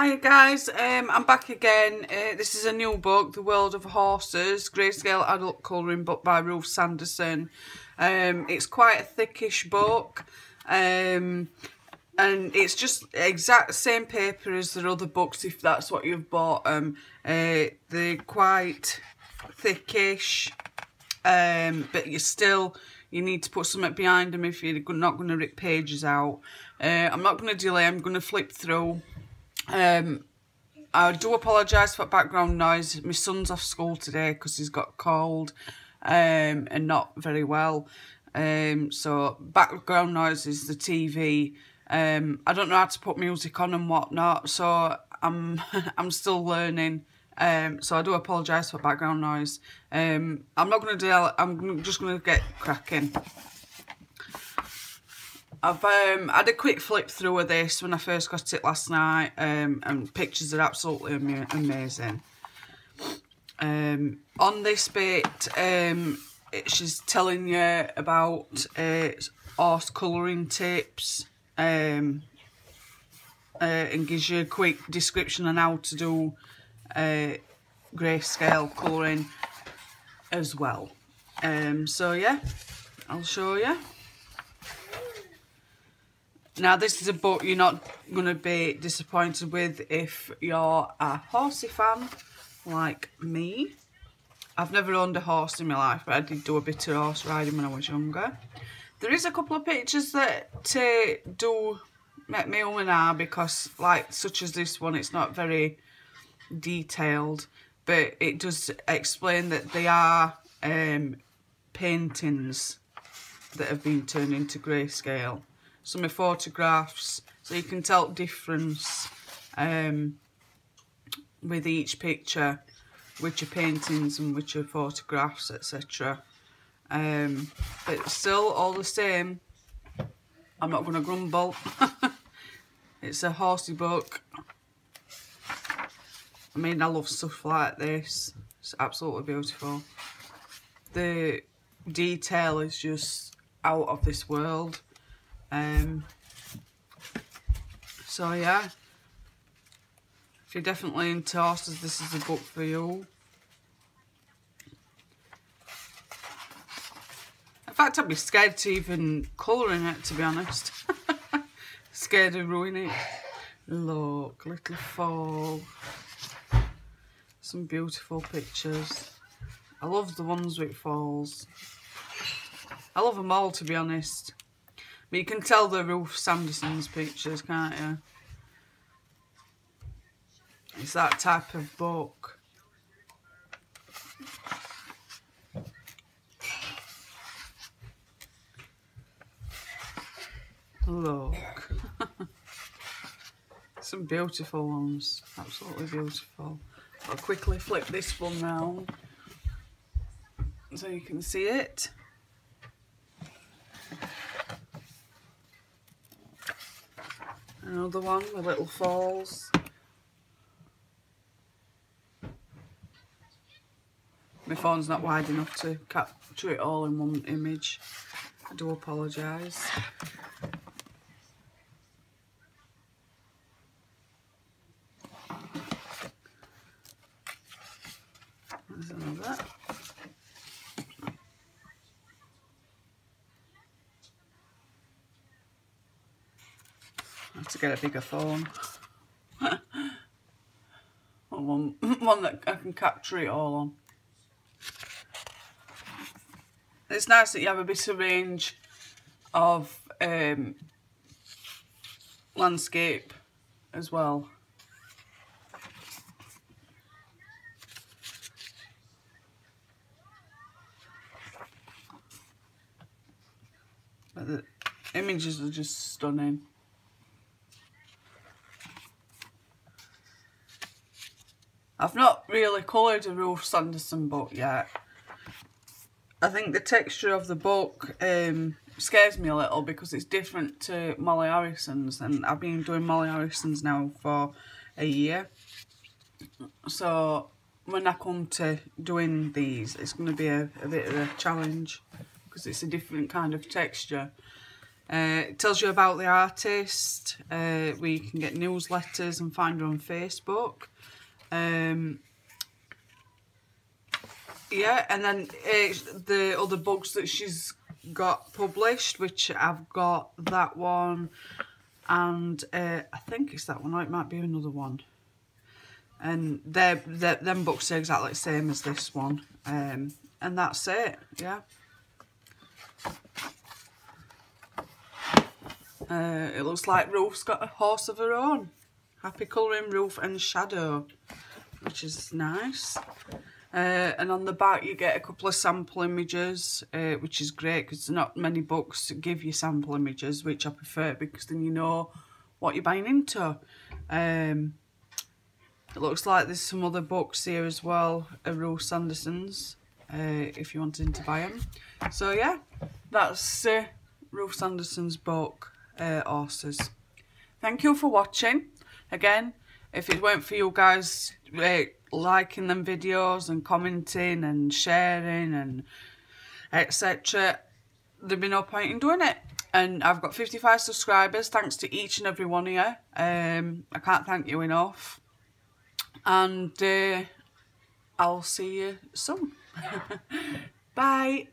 Hi guys, um, I'm back again. Uh, this is a new book, The World of Horses, Grayscale Adult Colouring book by Ruth Sanderson. Um, it's quite a thickish book um, and it's just exact same paper as the other books if that's what you've bought. Um, uh, they're quite thickish um, but you still, you need to put something behind them if you're not going to rip pages out. Uh, I'm not going to delay, I'm going to flip through. Um, I do apologise for background noise. My son's off school today because he's got cold um, and not very well. Um, so background noise is the TV. Um, I don't know how to put music on and whatnot, so I'm I'm still learning. Um, so I do apologise for background noise. Um, I'm not going to do. I'm just going to get cracking. I've um, had a quick flip through of this when I first got it last night um, and pictures are absolutely ama amazing. Um, on this bit, um, it, she's telling you about uh, horse colouring tips um, uh, and gives you a quick description on how to do uh, grayscale colouring as well. Um, so yeah, I'll show you. Now this is a book you're not going to be disappointed with if you're a horsey fan like me. I've never owned a horse in my life but I did do a bit of horse riding when I was younger. There is a couple of pictures that uh, do make me and ah because like such as this one it's not very detailed but it does explain that they are um, paintings that have been turned into grayscale some of photographs so you can tell difference um, with each picture which are paintings and which are photographs etc um, but still all the same I'm not going to grumble. It's a horsey book. I mean I love stuff like this. It's absolutely beautiful. The detail is just out of this world um, so yeah, if you're definitely into horses, this is the book for you. In fact, I'd be scared to even colouring it, to be honest. scared of ruining it. Look, little fall. Some beautiful pictures. I love the ones with falls. I love them all, to be honest. But you can tell the Ruth Sanderson's pictures, can't you? It's that type of book. Look. Some beautiful ones. Absolutely beautiful. I'll quickly flip this one round so you can see it. Another one with little falls. My phone's not wide enough to capture it all in one image. I do apologise. There's another. Get a bigger phone. one, one that I can capture it all on. It's nice that you have a bit of range of um, landscape as well. But the images are just stunning. I've not really coloured a Ruth Sanderson book yet. I think the texture of the book um, scares me a little because it's different to Molly Harrison's and I've been doing Molly Harrison's now for a year. So when I come to doing these, it's going to be a, a bit of a challenge because it's a different kind of texture. Uh, it tells you about the artist, uh, you can get newsletters and find her on Facebook. Um, yeah, and then uh, the other books that she's got published, which I've got that one, and uh, I think it's that one, or it might be another one. And they're, they're, them books are exactly the same as this one. Um, and that's it, yeah. Uh, it looks like Ruth's got a horse of her own. Happy colouring Ruth and Shadow, which is nice. Uh, and on the back you get a couple of sample images, uh, which is great because not many books give you sample images, which I prefer because then you know what you're buying into. Um, it looks like there's some other books here as well, uh, Ruth Sanderson's, uh, if you wanted to buy them. So yeah, that's uh, Ruth Sanderson's book, uh, Horses. Thank you for watching. Again, if it weren't for you guys uh, liking them videos and commenting and sharing and etc there'd be no point in doing it. And I've got 55 subscribers thanks to each and every one of you. Um, I can't thank you enough. And uh, I'll see you soon. Bye